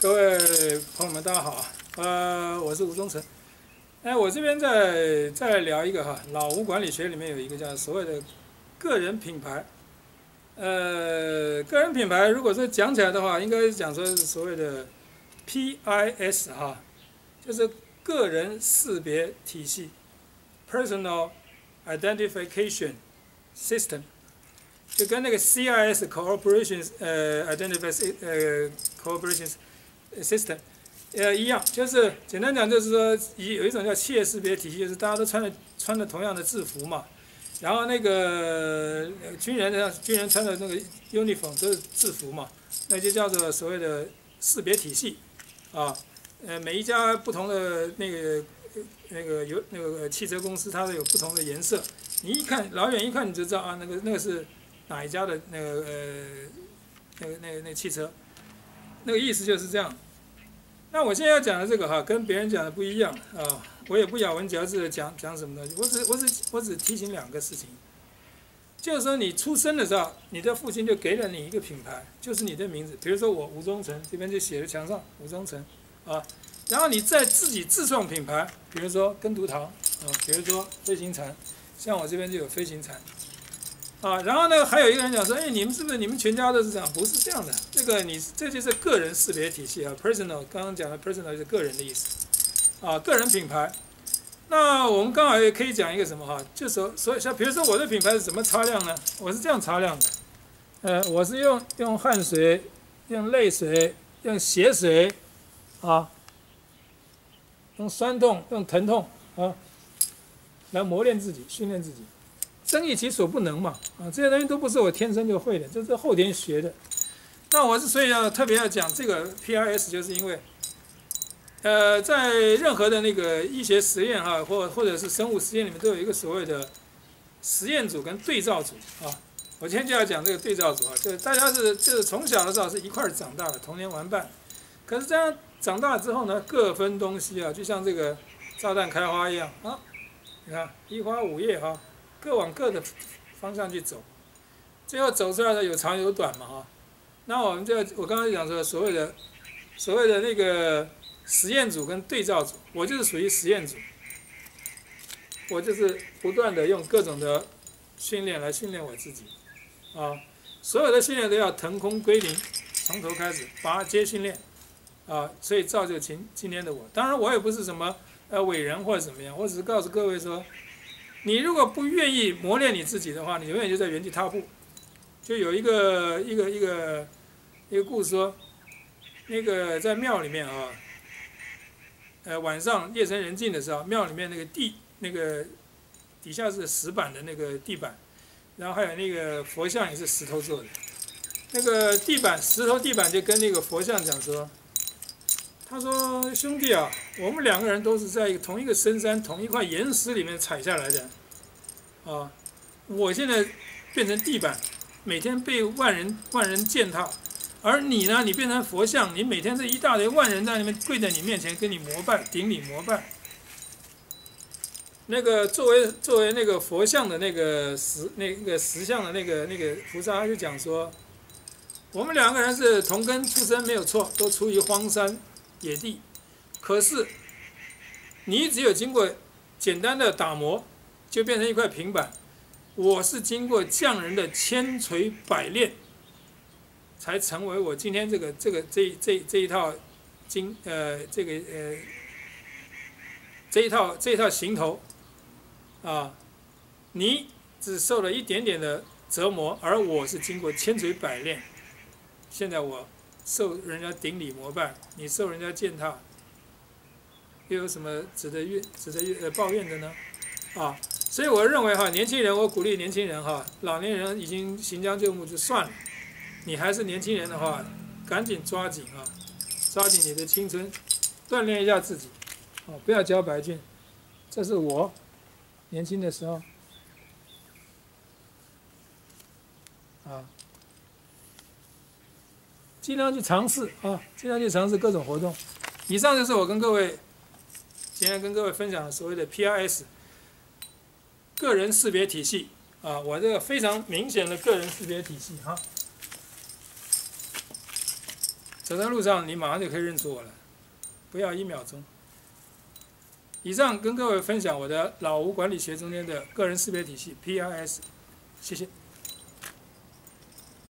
各位朋友们，大家好啊，呃，我是吴忠诚。哎，我这边再再聊一个哈，老吴管理学里面有一个叫所谓的个人品牌。呃，个人品牌如果说讲起来的话，应该讲说是所谓的 PIS 哈，就是个人识别体系 （Personal Identification System），就跟那个 CIS Corporation 呃 Identify 呃，corporations System 呃一样，就是简单讲就是说，有有一种叫企业识别体系，就是大家都穿着穿着同样的制服嘛。然后那个军人呢，军人穿的那个 uniform 都是制服嘛，那就叫做所谓的识别体系，啊，呃，每一家不同的那个那个有那个汽车公司，它都有不同的颜色，你一看老远一看你就知道啊，那个那个是哪一家的那个呃那个那个那汽车，那个意思就是这样。那我现在要讲的这个哈，跟别人讲的不一样啊。我也不咬文嚼字的讲讲什么东西，我只我只我只提醒两个事情，就是说你出生的时候，你的父亲就给了你一个品牌，就是你的名字，比如说我吴忠诚，这边就写在墙上吴忠诚，啊，然后你再自己自创品牌，比如说根读堂，啊，比如说飞行禅，像我这边就有飞行禅，啊，然后呢还有一个人讲说，哎，你们是不是你们全家都是这样？不是这样的，这个你这就是个人识别体系啊，personal，刚刚讲的 personal 是个人的意思。啊，个人品牌，那我们刚好也可以讲一个什么哈，就是说，所以像比如说我的品牌是怎么擦亮呢？我是这样擦亮的，呃，我是用用汗水、用泪水、用血水，啊，用酸痛、用疼痛啊，来磨练自己、训练自己，生意其所不能嘛，啊，这些东西都不是我天生就会的，这是后天学的。那我是所以要特别要讲这个 PRS，就是因为。呃，在任何的那个医学实验哈，或或者是生物实验里面，都有一个所谓的实验组跟对照组啊。我今天就要讲这个对照组啊，就是大家是就是从小的时候是一块长大的，童年玩伴。可是这样长大之后呢，各分东西啊，就像这个炸弹开花一样啊。你看一花五叶哈，各往各的方向去走，最后走出来的有长有短嘛哈。那我们就我刚刚讲说所谓的所谓的那个。实验组跟对照组，我就是属于实验组，我就是不断的用各种的训练来训练我自己，啊，所有的训练都要腾空归零，从头开始拔接训练，啊，所以造就今今天的我。当然我也不是什么呃伟人或者怎么样，我只是告诉各位说，你如果不愿意磨练你自己的话，你永远就在原地踏步。就有一个一个一个一个故事说，那个在庙里面啊。呃，晚上夜深人静的时候，庙里面那个地，那个底下是石板的那个地板，然后还有那个佛像也是石头做的。那个地板，石头地板就跟那个佛像讲说：“他说兄弟啊，我们两个人都是在同一个深山、同一块岩石里面踩下来的，啊，我现在变成地板，每天被万人万人践踏。”而你呢？你变成佛像，你每天是一大堆万人在那边跪在你面前，跟你膜拜、顶礼膜拜。那个作为作为那个佛像的那个石那个石像的那个那个菩萨，他就讲说：我们两个人是同根出生，没有错，都出于荒山野地。可是你只有经过简单的打磨，就变成一块平板。我是经过匠人的千锤百炼。才成为我今天这个这个这这这一套经呃这个呃这一套这一套行头啊，你只受了一点点的折磨，而我是经过千锤百炼，现在我受人家顶礼膜拜，你受人家践踏，又有什么值得怨值得呃抱怨的呢？啊，所以我认为哈，年轻人我鼓励年轻人哈，老年人已经行将就木就算了。你还是年轻人的话，赶紧抓紧啊，抓紧你的青春，锻炼一下自己，啊，不要交白卷。这是我年轻的时候，啊，尽量去尝试啊，尽量去尝试各种活动。以上就是我跟各位今天跟各位分享所谓的 PRS 个人识别体系啊，我这个非常明显的个人识别体系哈。走在路上你马上就可以认出我了，不要一秒钟。以上跟各位分享我的老吴管理学中间的个人识别体系 PRS，谢谢。